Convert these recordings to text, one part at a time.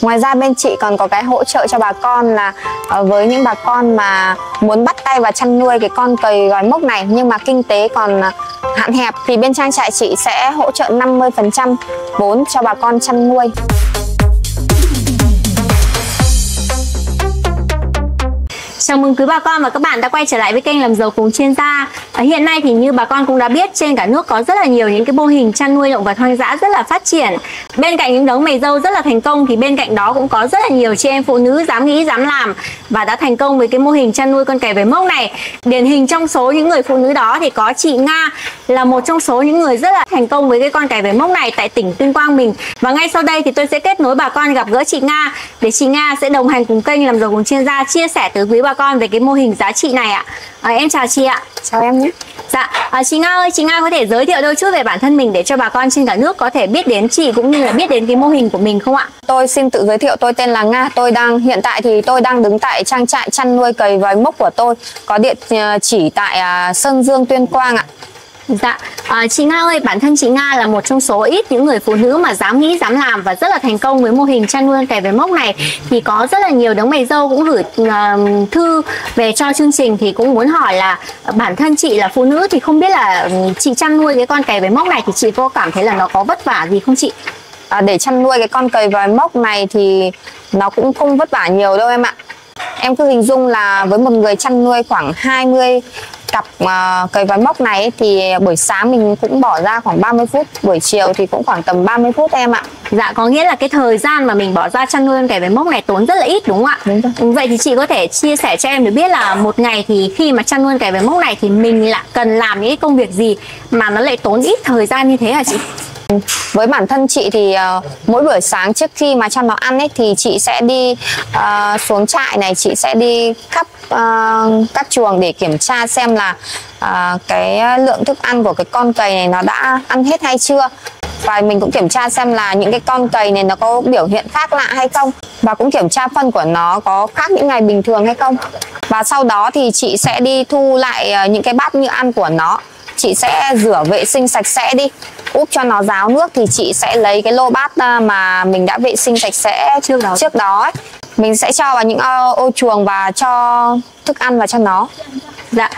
Ngoài ra bên chị còn có cái hỗ trợ cho bà con là ờ, với những bà con mà muốn bắt tay và chăn nuôi cái con cầy gói mốc này, nhưng mà kinh tế còn ờ, hạn hẹp thì bên trang trại chị sẽ hỗ trợ 50% vốn cho bà con chăn nuôi. Chào mừng quý bà con và các bạn đã quay trở lại với kênh làm giàu cùng chuyên gia. À, hiện nay thì như bà con cũng đã biết trên cả nước có rất là nhiều những cái mô hình chăn nuôi động vật hoang dã rất là phát triển. Bên cạnh những đống mày dâu rất là thành công thì bên cạnh đó cũng có rất là nhiều chị em phụ nữ dám nghĩ dám làm và đã thành công với cái mô hình chăn nuôi con kẻ về mốc này. Điển hình trong số những người phụ nữ đó thì có chị Nga là một trong số những người rất là thành công với cái con kẻ về mốc này tại tỉnh Tuyên Quang mình. Và ngay sau đây thì tôi sẽ kết nối bà con gặp gỡ chị Nga để chị Nga sẽ đồng hành cùng kênh làm giàu cùng chuyên gia chia sẻ tới quý bà con về cái mô hình giá trị này ạ. À, em chào chị ạ. Chào em nhé. Dạ, à, chị Nga ơi, chị Nga có thể giới thiệu đôi chút về bản thân mình để cho bà con trên cả nước có thể biết đến chị cũng như là biết đến cái mô hình của mình không ạ? Tôi xin tự giới thiệu, tôi tên là Nga. Tôi đang hiện tại thì tôi đang đứng tại trang trại chăn nuôi cầy vòi mốc của tôi, có địa ờ, chỉ tại à, Sơn Dương Tuyên Quang ạ. Dạ, à, chị Nga ơi, bản thân chị Nga là một trong số ít những người phụ nữ mà dám nghĩ, dám làm và rất là thành công với mô hình chăn nuôi kẻ về mốc này. Thì có rất là nhiều đấng mày dâu cũng gửi uh, thư về cho chương trình thì cũng muốn hỏi là bản thân chị là phụ nữ thì không biết là ừ, chị chăn nuôi cái con kẻ về mốc này thì chị có cảm thấy là nó có vất vả gì không chị? À, để chăn nuôi cái con cầy vòi mốc này thì nó cũng không vất vả nhiều đâu em ạ. Em cứ hình dung là với một người chăn nuôi khoảng 20 cặp uh, cầy vòi mốc này thì buổi sáng mình cũng bỏ ra khoảng 30 phút buổi chiều thì cũng khoảng tầm 30 phút em ạ. Dạ có nghĩa là cái thời gian mà mình bỏ ra chăn nuôi cầy vòi mốc này tốn rất là ít đúng không ạ? Đúng rồi. vậy thì chị có thể chia sẻ cho em được biết là một ngày thì khi mà chăn nuôi cầy vòi mốc này thì mình lại cần làm những công việc gì mà nó lại tốn ít thời gian như thế hả chị với bản thân chị thì uh, mỗi buổi sáng trước khi mà cho nó ăn ấy thì chị sẽ đi uh, xuống trại này chị sẽ đi khắp uh, các chuồng để kiểm tra xem là uh, cái lượng thức ăn của cái con cầy này nó đã ăn hết hay chưa. Và mình cũng kiểm tra xem là những cái con cầy này nó có biểu hiện khác lạ hay không. Và cũng kiểm tra phân của nó có khác những ngày bình thường hay không. Và sau đó thì chị sẽ đi thu lại những cái bát như ăn của nó chị sẽ rửa vệ sinh sạch sẽ đi úp cho nó ráo nước thì chị sẽ lấy cái lô bát à, mà mình đã vệ sinh sạch sẽ trước đó trước đó ấy. mình sẽ cho vào những ô chuồng và cho thức ăn vào cho nó Dạ,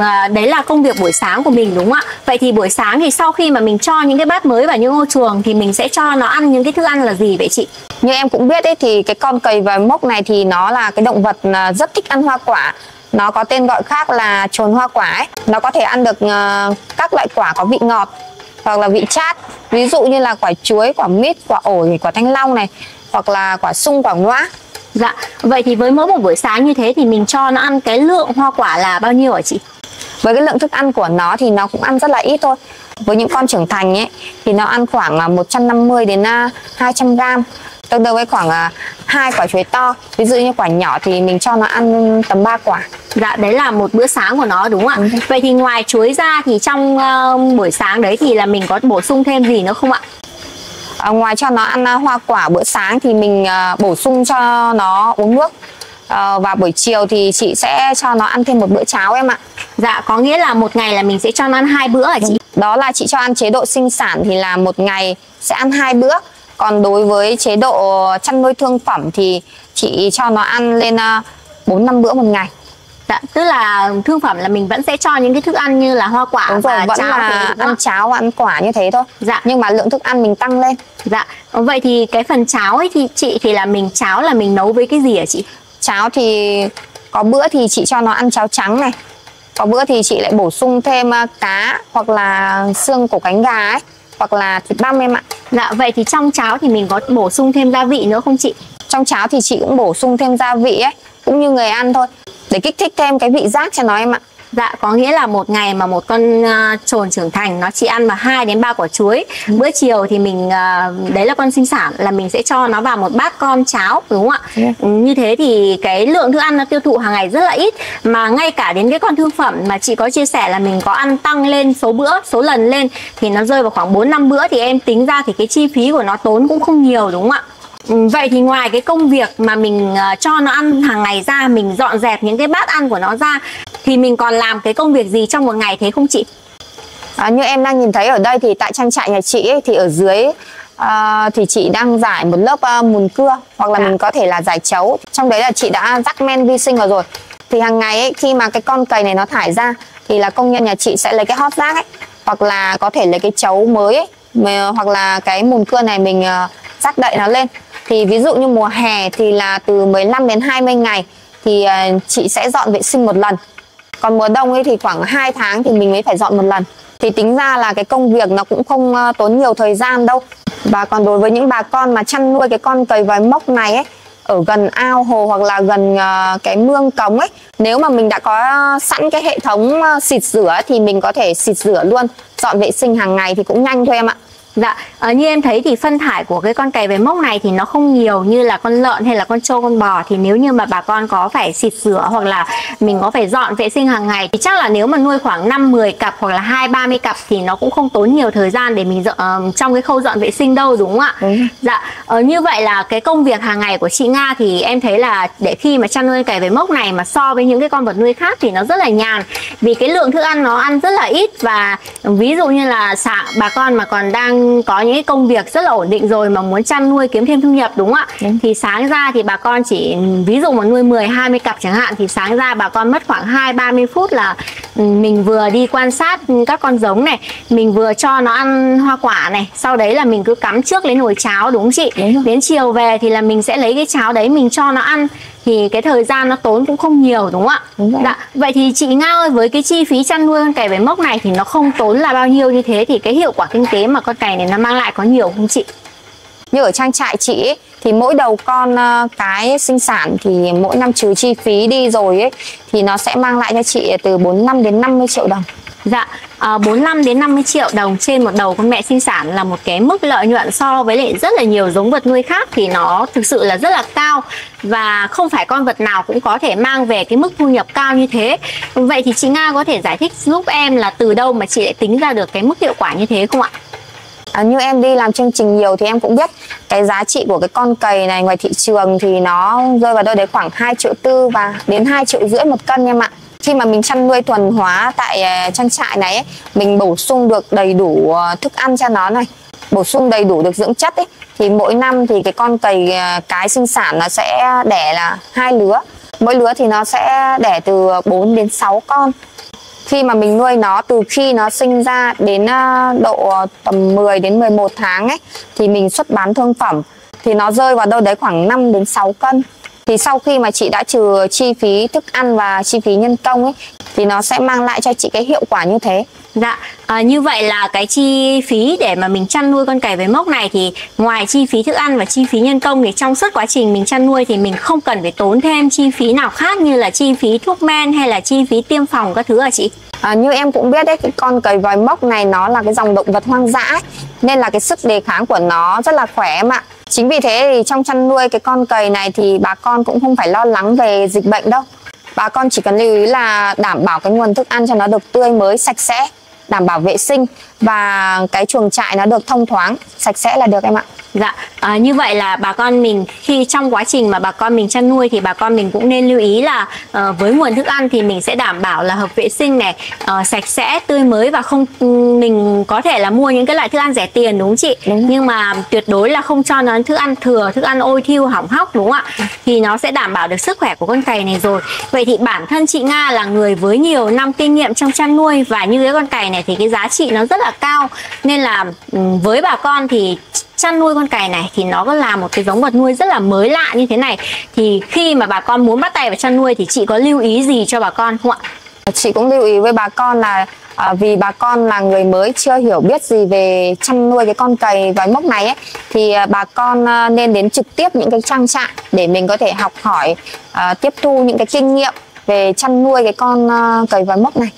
à, đấy là công việc buổi sáng của mình đúng không ạ? Vậy thì buổi sáng thì sau khi mà mình cho những cái bát mới vào những ô chuồng thì mình sẽ cho nó ăn những cái thức ăn là gì vậy chị? Như em cũng biết ấy thì cái con cầy và mốc này thì nó là cái động vật à, rất thích ăn hoa quả nó có tên gọi khác là trồn hoa quả ấy. Nó có thể ăn được uh, các loại quả có vị ngọt hoặc là vị chát. Ví dụ như là quả chuối, quả mít, quả ổi, quả thanh long này hoặc là quả sung, quả ngoã. Dạ, vậy thì với mỗi một buổi sáng như thế thì mình cho nó ăn cái lượng hoa quả là bao nhiêu hả chị? Với cái lượng thức ăn của nó thì nó cũng ăn rất là ít thôi. Với những con trưởng thành ấy thì nó ăn khoảng 150 à, đến 200 à, gram tương đương với khoảng hai quả chuối to ví dụ như quả nhỏ thì mình cho nó ăn tầm 3 quả Dạ đấy là một bữa sáng của nó đúng không ạ? Vậy thì ngoài chuối ra thì trong uh, buổi sáng đấy thì là mình có bổ sung thêm gì nữa không ạ? À, ngoài cho nó ăn uh, hoa quả bữa sáng thì mình uh, bổ sung cho nó uống nước uh, và buổi chiều thì chị sẽ cho nó ăn thêm một bữa cháo em ạ. Dạ có nghĩa là một ngày là mình sẽ cho nó ăn hai bữa hả chị? Đó là chị cho ăn chế độ sinh sản thì là một ngày sẽ ăn hai bữa. Còn đối với chế độ chăn nuôi thương phẩm thì chị cho nó ăn lên 4 năm bữa một ngày. Dạ, tức là thương phẩm là mình vẫn sẽ cho những cái thức ăn như là hoa quả Đúng và rồi, vẫn cháo là ăn cháo và ăn quả như thế thôi. Dạ. Nhưng mà lượng thức ăn mình tăng lên. Dạ. Vậy thì cái phần cháo ấy thì chị thì là mình cháo là mình nấu với cái gì hả chị? Cháo thì có bữa thì chị cho nó ăn cháo trắng này. Có bữa thì chị lại bổ sung thêm cá hoặc là xương cổ cánh gà ấy hoặc là thịt băm em ạ. Dạ vậy thì trong cháo thì mình có bổ sung thêm gia vị nữa không chị? Trong cháo thì chị cũng bổ sung thêm gia vị ấy, cũng như người ăn thôi để kích thích thêm cái vị giác cho nó em ạ. Dạ có nghĩa là một ngày mà một con uh, trồn trưởng thành nó chỉ ăn vào 2 đến 3 quả chuối. Ừ. Bữa chiều thì mình uh, đấy là con sinh sản là mình sẽ cho nó vào một bát con cháo đúng không ạ? Ừ. ừ. Như thế thì cái lượng thức ăn nó tiêu thụ hàng ngày rất là ít mà ngay cả đến cái con thương phẩm mà chị có chia sẻ là mình có ăn tăng lên số bữa, số lần lên thì nó rơi vào khoảng 4 5 bữa thì em tính ra thì cái chi phí của nó tốn cũng không nhiều đúng không ạ? Ừ, vậy thì ngoài cái công việc mà mình cho nó ăn hàng ngày ra mình dọn dẹp những cái bát ăn của nó ra thì mình còn làm cái công việc gì trong một ngày thế không chị? À, như em đang nhìn thấy ở đây thì tại trang trại nhà chị ấy, thì ở dưới à, thì chị đang giải một lớp uh, mùn cưa hoặc là dạ. mình có thể là giải chấu trong đấy là chị đã rắc men vi sinh vào rồi thì hàng ngày ấy, khi mà cái con cầy này nó thải ra thì là công nhân nhà chị sẽ lấy cái hót rác ấy hoặc là có thể lấy cái chấu mới ấy, hoặc là cái mùn cưa này mình uh, rắc đậy nó lên thì ví dụ như mùa hè thì là từ 15 đến 20 ngày thì uh, chị sẽ dọn vệ sinh một lần còn mùa đông ấy thì khoảng 2 tháng thì mình mới phải dọn một lần. Thì tính ra là cái công việc nó cũng không ờ, tốn nhiều thời gian đâu. Và còn đối với những bà con mà chăn nuôi cái con cầy vòi mốc này ấy, ở gần ao hồ hoặc là gần ờ, cái mương cống ấy, nếu mà mình đã có sẵn cái hệ thống ờ, xịt rửa thì mình có thể xịt rửa luôn, dọn vệ sinh hàng ngày thì cũng nhanh thôi em ạ. Dạ, à, như em thấy thì phân thải của cái con cầy về mốc này thì nó không nhiều như là con lợn hay là con trâu con bò thì nếu như mà bà con có phải xịt rửa hoặc là mình có phải dọn vệ sinh hàng ngày thì chắc là nếu mà nuôi khoảng 5 10 cặp hoặc là 2 30 cặp thì nó cũng không tốn nhiều thời gian để mình dọn uh, trong cái khâu dọn vệ sinh đâu đúng không ạ? Ừ. Dạ, uh, như vậy là cái công việc hàng ngày của chị Nga thì em thấy là để khi mà chăn nuôi cầy về mốc này mà so với những cái con vật nuôi khác thì nó rất là nhàn vì cái lượng thức ăn nó ăn rất là ít và ví dụ như là xạ bà con mà còn đang có những cái công việc rất là ổn định rồi mà muốn chăn nuôi kiếm thêm thu nhập đúng không ạ? Đúng. Thì sáng ra thì bà con chỉ ví dụ mà nuôi 10 20 cặp chẳng hạn thì sáng ra bà con mất khoảng 2 30 phút là ừ, mình vừa đi quan sát các con giống này, mình vừa cho nó ăn hoa quả này, sau đấy là mình cứ cắm trước lấy nồi cháo đúng không chị? Đúng Đến chiều về thì là mình sẽ lấy cái cháo đấy mình cho nó ăn thì cái thời gian nó tốn cũng không nhiều đúng không ạ? Đúng dạ. Vậy thì chị Nga ơi với cái chi phí chăn nuôi con cày với mốc này thì nó không tốn là bao nhiêu như thế thì cái hiệu quả kinh tế mà con cày này nó mang lại có nhiều không chị? Như ở trang trại chị ấy, thì mỗi đầu con ờ, cái sinh sản thì mỗi năm trừ chi phí đi rồi ấy thì nó sẽ mang lại cho chị từ 45 đến 50 triệu đồng. Dạ, ờ, à, 45 đến 50 triệu đồng trên một đầu con mẹ sinh sản là một cái mức lợi nhuận so với lại rất là nhiều giống vật nuôi khác thì nó thực sự là rất là cao và không phải con vật nào cũng có thể mang về cái mức thu nhập cao như thế. Vậy thì chị Nga có thể giải thích giúp em là từ đâu mà chị lại tính ra được cái mức hiệu quả như thế không ạ? À, như em đi làm chương trình nhiều thì em cũng biết cái giá trị của cái con cầy này ngoài thị trường thì nó rơi vào đâu đấy khoảng 2 triệu tư và đến 2 triệu rưỡi một cân em ạ khi mà mình chăn nuôi thuần hóa tại à, trang trại này ấy, mình bổ sung được đầy đủ ờ, thức ăn cho nó này bổ sung đầy đủ được dưỡng chất ấy thì mỗi năm thì cái con cầy à, cái sinh sản nó sẽ đẻ là hai lứa. Mỗi lứa thì nó sẽ đẻ từ 4 đến 6 con. Khi mà mình nuôi nó từ khi nó sinh ra đến à, độ tầm 10 đến 11 tháng ấy thì mình xuất bán thương phẩm thì nó rơi vào đâu đấy khoảng 5 đến 6 cân thì sau khi mà chị đã trừ chi phí thức ăn và chi phí nhân công ấy thì nó sẽ mang lại cho chị cái hiệu quả như thế Dạ, à, như vậy là cái chi phí để mà mình chăn nuôi con cày với mốc này thì ngoài chi phí thức ăn và chi phí nhân công thì trong suốt quá trình mình chăn nuôi thì mình không cần phải tốn thêm chi phí nào khác như là chi phí thuốc men hay là chi phí tiêm phòng các thứ à chị? À, như em cũng biết đấy, cái con cầy vòi mốc này nó là cái dòng động vật hoang dã ấy, nên là cái sức đề kháng của nó rất là khỏe em ạ. Chính vì thế thì trong chăn nuôi cái con cầy này thì bà con cũng không phải lo lắng về dịch bệnh đâu. Bà con chỉ cần lưu ý là đảm bảo cái nguồn thức ăn cho nó được tươi mới, sạch sẽ, đảm bảo vệ sinh và cái chuồng trại nó được thông thoáng, sạch sẽ là được em ạ. Dạ, à, như vậy là bà con mình khi trong quá trình mà bà con mình chăn nuôi thì bà con mình cũng nên lưu ý là uh, với nguồn thức ăn thì mình sẽ đảm bảo là hợp vệ sinh này, uh, sạch sẽ, tươi mới và không mình có thể là mua những cái loại thức ăn rẻ tiền đúng không chị? Đúng. Nhưng mà tuyệt đối là không cho nó thức ăn thừa, thức ăn ôi thiêu hỏng hóc đúng không ạ? Ừ. Thì nó sẽ đảm bảo được sức khỏe của con cày này rồi. Vậy thì bản thân chị Nga là người với nhiều năm kinh nghiệm trong chăn nuôi và như cái con cày này thì cái giá trị nó rất là cao nên là với bà con thì chăn nuôi con cày này thì nó có là một cái giống vật nuôi rất là mới lạ như thế này thì khi mà bà con muốn bắt tay vào chăn nuôi thì chị có lưu ý gì cho bà con không ạ? Chị cũng lưu ý với bà con là à, vì bà con là người mới chưa hiểu biết gì về chăn nuôi cái con cầy vòi mốc này ấy thì à, bà con à, nên đến trực tiếp những cái trang trại để mình có thể học hỏi à, tiếp thu những cái kinh nghiệm về chăn nuôi cái con à, cầy vòi mốc này.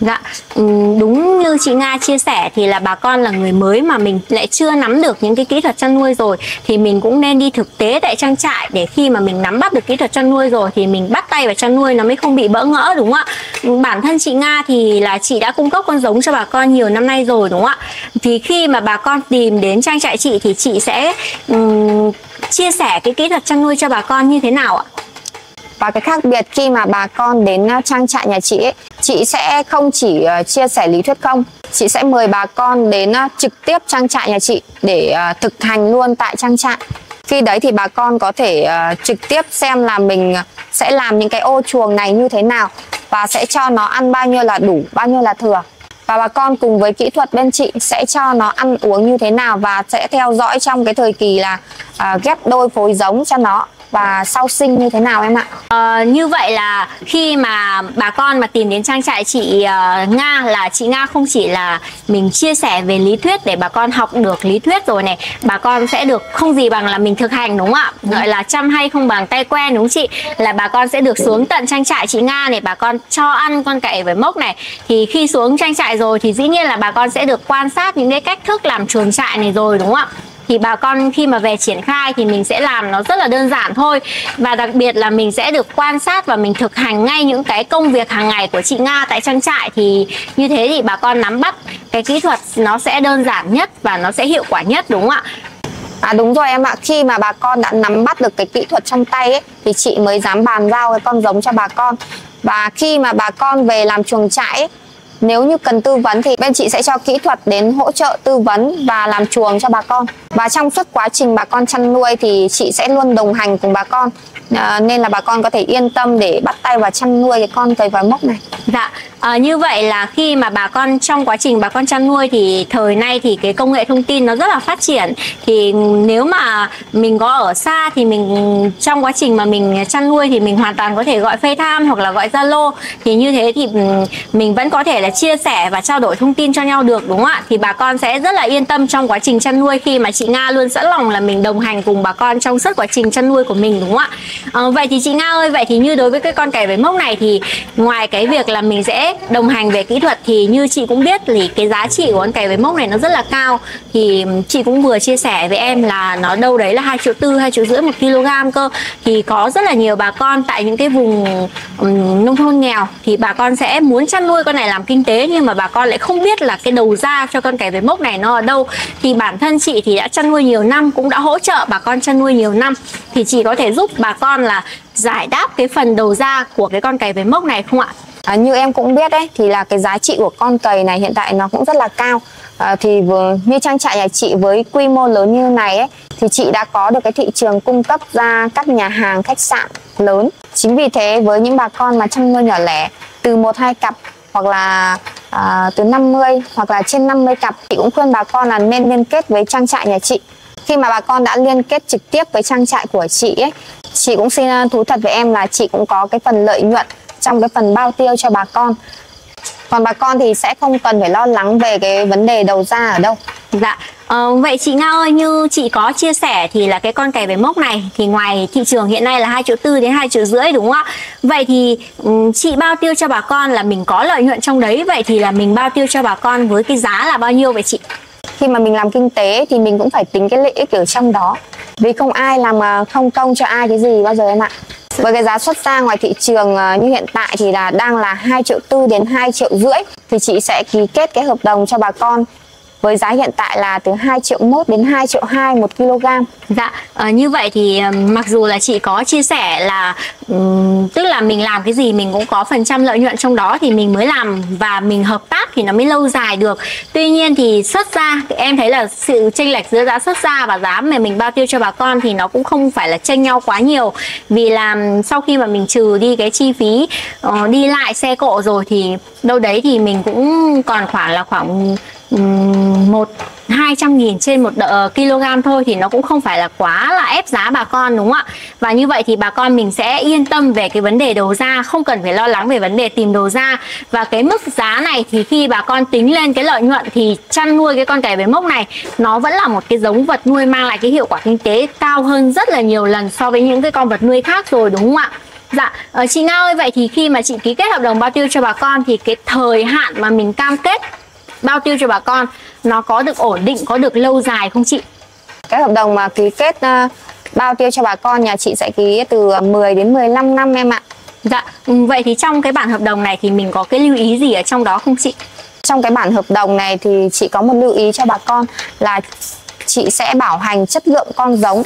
Dạ, ừ, đúng như chị Nga chia sẻ thì là bà con là người mới mà mình lại chưa nắm được những cái kỹ thuật chăn nuôi rồi thì mình cũng nên đi thực tế tại trang trại để khi mà mình nắm bắt được kỹ thuật chăn nuôi rồi thì mình bắt tay vào chăn nuôi nó mới không bị bỡ ngỡ đúng không ạ? Ừ, bản thân chị Nga thì là chị đã cung cấp con giống cho bà con nhiều năm nay rồi đúng không ạ? Thì khi mà bà con tìm đến trang trại chị thì chị sẽ um, chia sẻ cái kỹ thuật chăn nuôi cho bà con như thế nào ạ? Và cái khác biệt khi mà bà con đến à, trang trại nhà chị ấy, chị sẽ không chỉ à, chia sẻ lý thuyết không. Chị sẽ mời bà con đến à, trực tiếp trang trại nhà chị để thực hành luôn tại trang trại. Khi đấy thì bà con có thể trực tiếp xem là mình sẽ làm những cái ô chuồng này như thế nào và sẽ cho nó ăn bao nhiêu là đủ bao nhiêu là thừa. Và bà con cùng với kỹ thuật bên chị sẽ cho nó ăn uống như thế nào và sẽ theo dõi trong cái thời kỳ là uh, ghép đôi phối giống cho nó và sau sinh như thế nào em ạ? À, như vậy là khi mà bà con mà tìm đến trang trại chị uh, Nga là chị Nga không chỉ là mình chia sẻ về lý thuyết để bà con học được lý thuyết rồi này bà con sẽ được không gì bằng là mình thực hành đúng không ạ? Ừ. Gọi là chăm hay không bằng tay quen đúng chị? Là bà con sẽ được xuống tận trang trại chị Nga này bà con cho ăn con cậy với mốc này thì khi xuống trang trại rồi thì dĩ nhiên là bà con sẽ được quan sát những cái cách thức làm chuồng trại này rồi đúng không ạ? Thì bà con khi mà về triển khai thì mình sẽ làm nó rất là đơn giản thôi. Và đặc biệt là mình sẽ được quan sát và mình thực hành ngay những cái công việc hàng ngày của chị Nga tại trang trại. Thì như thế thì bà con nắm bắt cái kỹ thuật nó sẽ đơn giản nhất và nó sẽ hiệu quả nhất đúng không ạ? À đúng rồi em ạ, khi mà bà con đã nắm bắt được cái kỹ thuật trong tay ấy thì chị mới dám bàn giao cái con giống cho bà con. Và khi mà bà con về làm chuồng trại ấy, nếu như cần tư vấn thì bên chị sẽ cho kỹ thuật đến hỗ trợ tư vấn và làm chuồng cho bà con. Và trong suốt quá trình bà con chăn nuôi thì chị sẽ luôn đồng hành cùng bà con. À, nên là bà con có thể yên tâm để bắt tay vào chăn nuôi cái con cầy vòi mốc này. Dạ, à, như vậy là khi mà bà con trong quá trình bà con chăn nuôi thì thời nay thì cái công nghệ thông tin nó rất là phát triển thì nếu mà mình có ở xa thì mình trong quá trình mà mình chăn nuôi thì mình hoàn toàn có thể gọi FaceTime hoặc là gọi Zalo thì như thế thì ừ, mình vẫn có thể là chia sẻ và trao đổi thông tin cho nhau được đúng không ạ? Thì bà con sẽ rất là yên tâm trong quá trình chăn nuôi khi mà chị Nga luôn sẵn lòng là mình đồng hành cùng bà con trong suốt quá trình chăn nuôi của mình đúng không ạ? À, vậy thì chị Nga ơi, vậy thì như đối với cái con cày với mốc này thì ngoài cái việc là mình sẽ đồng hành về kỹ thuật thì như chị cũng biết thì cái giá trị của con cày với mốc này nó rất là cao. Thì chị cũng vừa chia sẻ với em là nó đâu đấy là hai triệu tư hai triệu rưỡi một kg cơ. Thì có rất là nhiều bà con tại những cái vùng um, nông thôn nghèo thì bà con sẽ muốn chăn nuôi con này làm kinh tế nhưng mà bà con lại không biết là cái đầu ra cho con cày với mốc này nó ở đâu. Thì bản thân chị thì đã chăn nuôi nhiều năm cũng đã hỗ trợ bà con chăn nuôi nhiều năm. Thì chị có thể giúp bà con là giải đáp cái phần đầu ra của cái con cày với mốc này không ạ? À, như em cũng biết đấy thì là cái giá trị của con cầy này hiện tại nó cũng rất là cao. À, thì vừa, như trang trại nhà chị với quy mô lớn như này ấy thì chị đã có được cái thị trường cung cấp ra các nhà hàng khách sạn lớn. Chính vì thế với những bà con mà chăn nuôi nhỏ lẻ từ một hai cặp hoặc là à, từ 50 hoặc là trên 50 cặp thì cũng khuyên bà con là nên liên kết với trang trại nhà chị khi mà bà con đã liên kết trực tiếp với trang trại của chị ấy chị cũng xin ờ, thú thật với em là chị cũng có cái phần lợi nhuận trong cái phần bao tiêu cho bà con còn bà con thì sẽ không cần phải lo lắng về cái vấn đề đầu ra ở đâu dạ Ờ, vậy chị Nga ơi như chị có chia sẻ thì là cái con cày về mốc này thì ngoài thị trường hiện nay là 2 triệu tư đến 2 triệu rưỡi đúng không ạ? Vậy thì um, chị bao tiêu cho bà con là mình có lợi nhuận trong đấy vậy thì là mình bao tiêu cho bà con với cái giá là bao nhiêu vậy chị? Khi mà mình làm kinh tế thì mình cũng phải tính cái lợi ích ở trong đó. Vì không ai làm à, không công cho ai cái gì bao giờ em ạ. Với cái giá xuất ra ngoài thị trường à, như hiện tại thì là đang là 2 triệu tư đến 2 triệu rưỡi thì chị sẽ ký kết cái hợp đồng cho bà con với giá hiện tại là từ 2 triệu mốt đến 2 triệu 2 một kg. Dạ, à, như vậy thì ờ, mặc dù là chị có chia sẻ là um, tức là mình làm cái gì mình cũng có phần trăm lợi nhuận trong đó thì mình mới làm và mình hợp tác thì nó mới lâu dài được. Tuy nhiên thì xuất ra em thấy là sự chênh lệch giữa giá xuất ra và giá mà mình bao tiêu cho bà con thì nó cũng không phải là chênh nhau quá nhiều vì là sau khi mà mình trừ đi cái chi phí uh, đi lại xe cộ rồi thì đâu đấy thì mình cũng còn khoảng là khoảng một hai trăm nghìn trên một đợ, ờ, kg thôi thì nó cũng không phải là quá là ép giá bà con đúng không ạ? Và như vậy thì bà con mình sẽ yên tâm về cái vấn đề đầu ra không cần phải lo lắng về vấn đề tìm đầu ra. Và cái mức giá này thì khi bà con tính lên cái lợi nhuận thì chăn nuôi cái con cày với mốc này nó vẫn là một cái giống vật nuôi mang lại cái hiệu quả kinh tế cao hơn rất là nhiều lần so với những cái con vật nuôi khác rồi đúng không ạ? Dạ, ờ, chị Nga ơi, vậy thì khi mà chị ký kết hợp đồng bao tiêu cho bà con thì cái thời hạn mà mình cam kết bao tiêu cho bà con? Nó có được ổn định có được lâu dài không chị? Cái hợp đồng mà ký kết uh, bao tiêu cho bà con nhà chị sẽ ký từ 10 đến 15 năm em ạ. Dạ, ừ, vậy thì trong cái bản hợp đồng này thì mình có cái lưu ý gì ở trong đó không chị? Trong cái bản hợp đồng này thì chị có một lưu ý cho bà con là chị sẽ bảo hành chất lượng con giống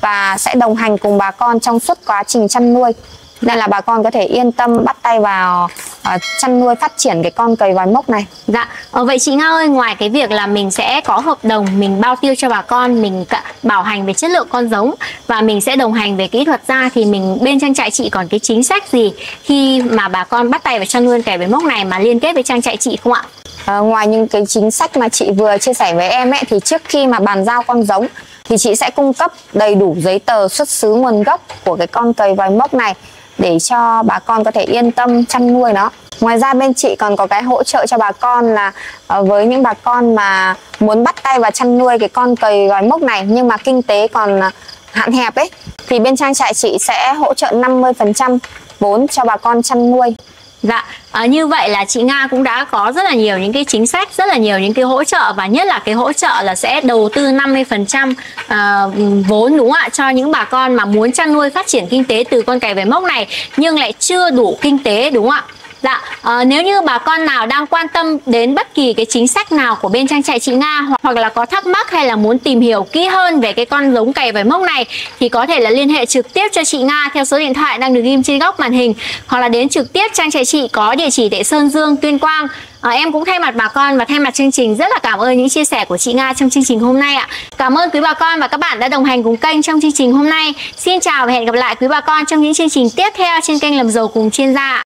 và sẽ đồng hành cùng bà con trong suốt quá trình chăn nuôi. Nên là bà con có thể yên tâm bắt tay vào uh, chăn nuôi phát triển cái con cầy vòi mốc này. Dạ. Ờ, vậy chị nga ơi ngoài cái việc là mình sẽ có hợp đồng mình bao tiêu cho bà con mình bảo hành về chất lượng con giống và mình sẽ đồng hành về kỹ thuật ra thì mình bên trang trại chị còn cái chính sách gì khi mà bà con bắt tay vào chăn nuôi cầy vòi mốc này mà liên kết với trang trại chị không ạ? À, ngoài những cái chính sách mà chị vừa chia sẻ với em ấy thì trước khi mà bàn giao con giống thì chị sẽ cung cấp đầy đủ giấy tờ xuất xứ nguồn gốc của cái con cầy vòi mốc này để cho bà con có thể yên tâm chăn nuôi nó. Ngoài ra bên chị còn có cái hỗ trợ cho bà con là ờ, với những bà con mà muốn bắt tay vào chăn nuôi cái con cầy vòi mốc này, nhưng mà kinh tế còn ờ, hạn hẹp ấy, thì bên trang trại chị sẽ hỗ trợ 50% vốn cho bà con chăn nuôi. Dạ, à, như vậy là chị Nga cũng đã có rất là nhiều những cái chính sách, rất là nhiều những cái hỗ trợ và nhất là cái hỗ trợ là sẽ đầu tư 50% à, ờ, vốn đúng không ạ cho những bà con mà muốn chăn nuôi phát triển kinh tế từ con cày về mốc này nhưng lại chưa đủ kinh tế đúng không ạ? Dạ, à, nếu như bà con nào đang quan tâm đến bất kỳ cái chính sách nào của bên trang trại chị Nga hoặc, hoặc là có thắc mắc hay là muốn tìm hiểu kỹ hơn về cái con giống cày vải mốc này thì có thể là liên hệ trực tiếp cho chị Nga theo số điện thoại đang được ghim trên góc màn hình hoặc là đến trực tiếp trang trại chị có địa chỉ tại Sơn Dương, Tuyên Quang. À, em cũng thay mặt bà con và thay mặt chương trình rất là cảm ơn những chia sẻ của chị Nga trong chương trình hôm nay ạ. Cảm ơn quý bà con và các bạn đã đồng hành cùng kênh trong chương trình hôm nay. Xin chào và hẹn gặp lại quý bà con trong những chương trình tiếp theo trên kênh làm giàu cùng chuyên gia.